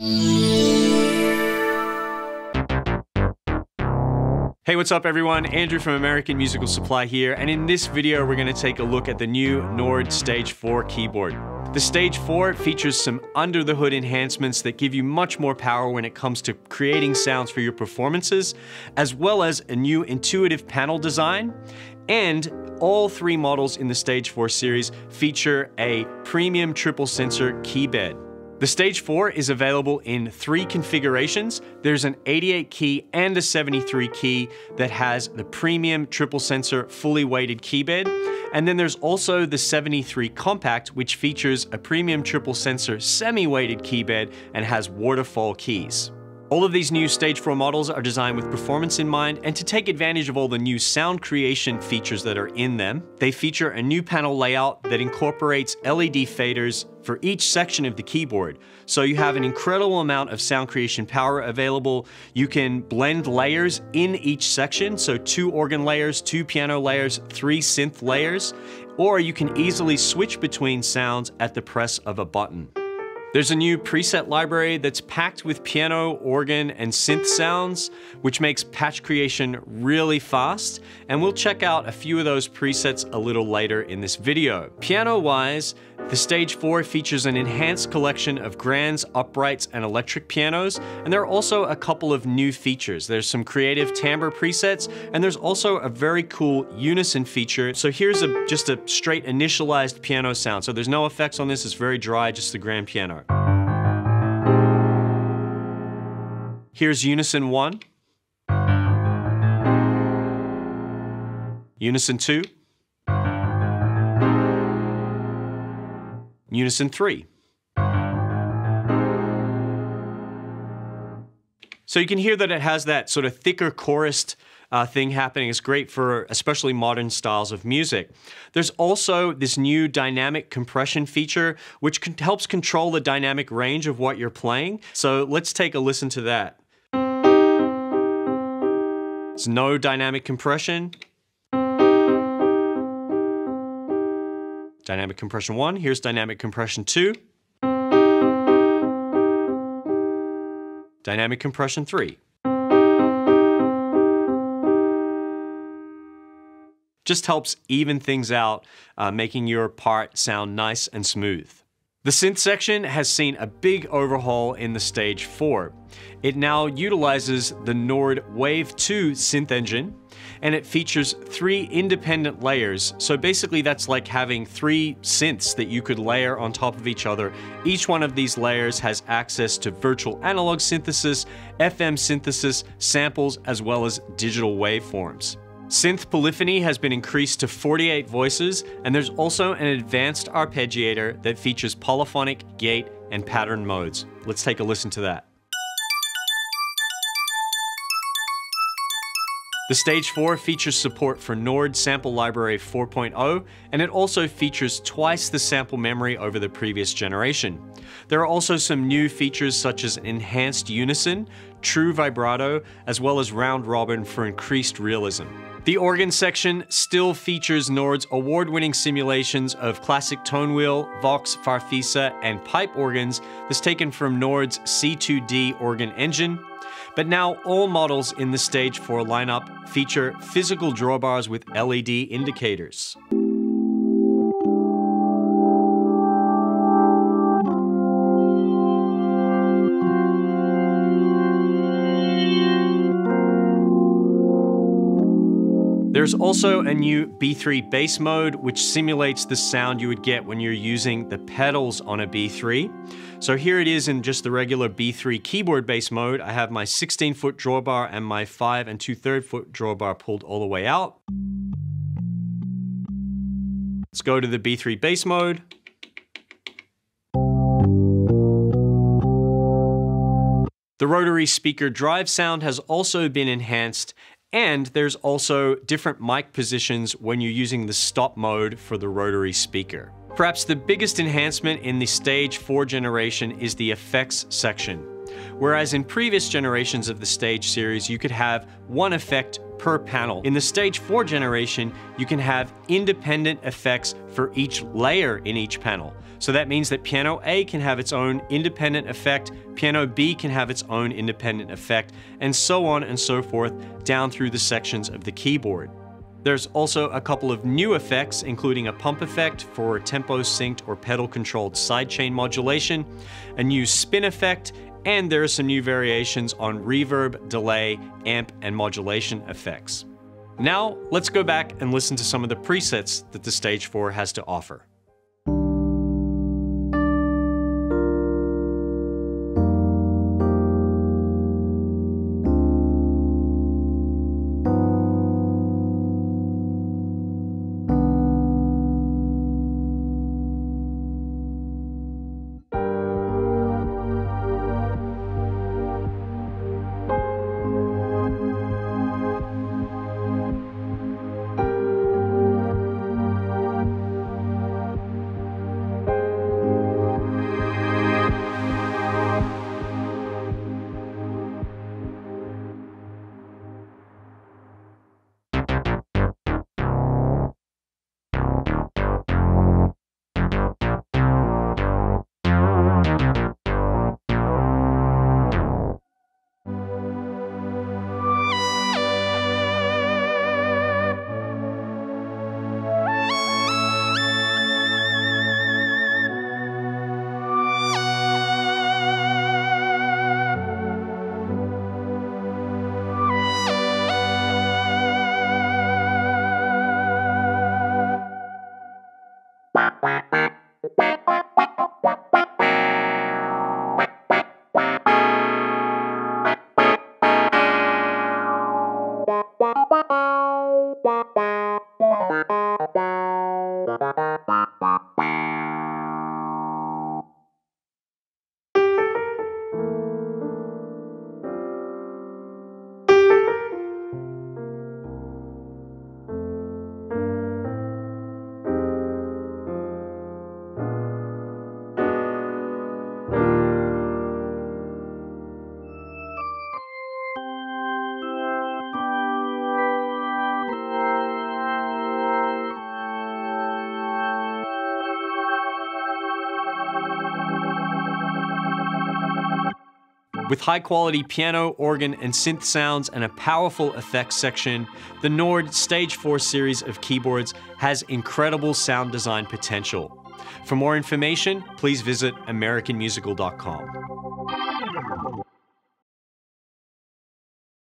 Hey, what's up everyone? Andrew from American Musical Supply here, and in this video we're gonna take a look at the new Nord Stage 4 keyboard. The Stage 4 features some under the hood enhancements that give you much more power when it comes to creating sounds for your performances, as well as a new intuitive panel design, and all three models in the Stage 4 series feature a premium triple sensor key bed. The Stage 4 is available in three configurations. There's an 88 key and a 73 key that has the premium triple sensor fully weighted keybed. And then there's also the 73 Compact, which features a premium triple sensor semi-weighted keybed and has waterfall keys. All of these new Stage 4 models are designed with performance in mind and to take advantage of all the new sound creation features that are in them. They feature a new panel layout that incorporates LED faders for each section of the keyboard. So you have an incredible amount of sound creation power available. You can blend layers in each section, so two organ layers, two piano layers, three synth layers, or you can easily switch between sounds at the press of a button. There's a new preset library that's packed with piano, organ, and synth sounds, which makes patch creation really fast, and we'll check out a few of those presets a little later in this video. Piano-wise, the Stage 4 features an enhanced collection of grands, uprights, and electric pianos, and there are also a couple of new features. There's some creative timbre presets, and there's also a very cool unison feature. So here's a just a straight initialized piano sound. So there's no effects on this, it's very dry, just the grand piano. Here's Unison 1. Unison 2. Unison 3. So you can hear that it has that sort of thicker chorused uh, thing happening. It's great for especially modern styles of music. There's also this new dynamic compression feature, which con helps control the dynamic range of what you're playing. So let's take a listen to that. It's no dynamic compression. Dynamic compression 1, here's dynamic compression 2. Dynamic compression 3. Just helps even things out, uh, making your part sound nice and smooth. The synth section has seen a big overhaul in the Stage 4. It now utilizes the Nord Wave 2 synth engine, and it features three independent layers. So basically that's like having three synths that you could layer on top of each other. Each one of these layers has access to virtual analog synthesis, FM synthesis, samples, as well as digital waveforms. Synth polyphony has been increased to 48 voices, and there's also an advanced arpeggiator that features polyphonic, gate, and pattern modes. Let's take a listen to that. The Stage 4 features support for Nord Sample Library 4.0, and it also features twice the sample memory over the previous generation. There are also some new features such as enhanced unison, true vibrato, as well as round robin for increased realism. The organ section still features Nord's award-winning simulations of classic tone wheel, Vox, Farfisa, and pipe organs that's taken from Nord's C2D organ engine. But now all models in the Stage 4 lineup feature physical drawbars with LED indicators. There's also a new B3 bass mode, which simulates the sound you would get when you're using the pedals on a B3. So here it is in just the regular B3 keyboard bass mode. I have my 16 foot drawbar and my 5 and 2 third foot drawbar pulled all the way out. Let's go to the B3 bass mode. The rotary speaker drive sound has also been enhanced and there's also different mic positions when you're using the stop mode for the rotary speaker. Perhaps the biggest enhancement in the Stage 4 generation is the effects section. Whereas in previous generations of the Stage series, you could have one effect per panel. In the Stage 4 generation, you can have independent effects for each layer in each panel. So that means that piano A can have its own independent effect, piano B can have its own independent effect, and so on and so forth down through the sections of the keyboard. There's also a couple of new effects, including a pump effect for tempo synced or pedal controlled sidechain modulation, a new spin effect, and there are some new variations on reverb, delay, amp, and modulation effects. Now, let's go back and listen to some of the presets that the Stage 4 has to offer. Bye. With high quality piano, organ, and synth sounds and a powerful effects section, the Nord Stage 4 series of keyboards has incredible sound design potential. For more information, please visit AmericanMusical.com.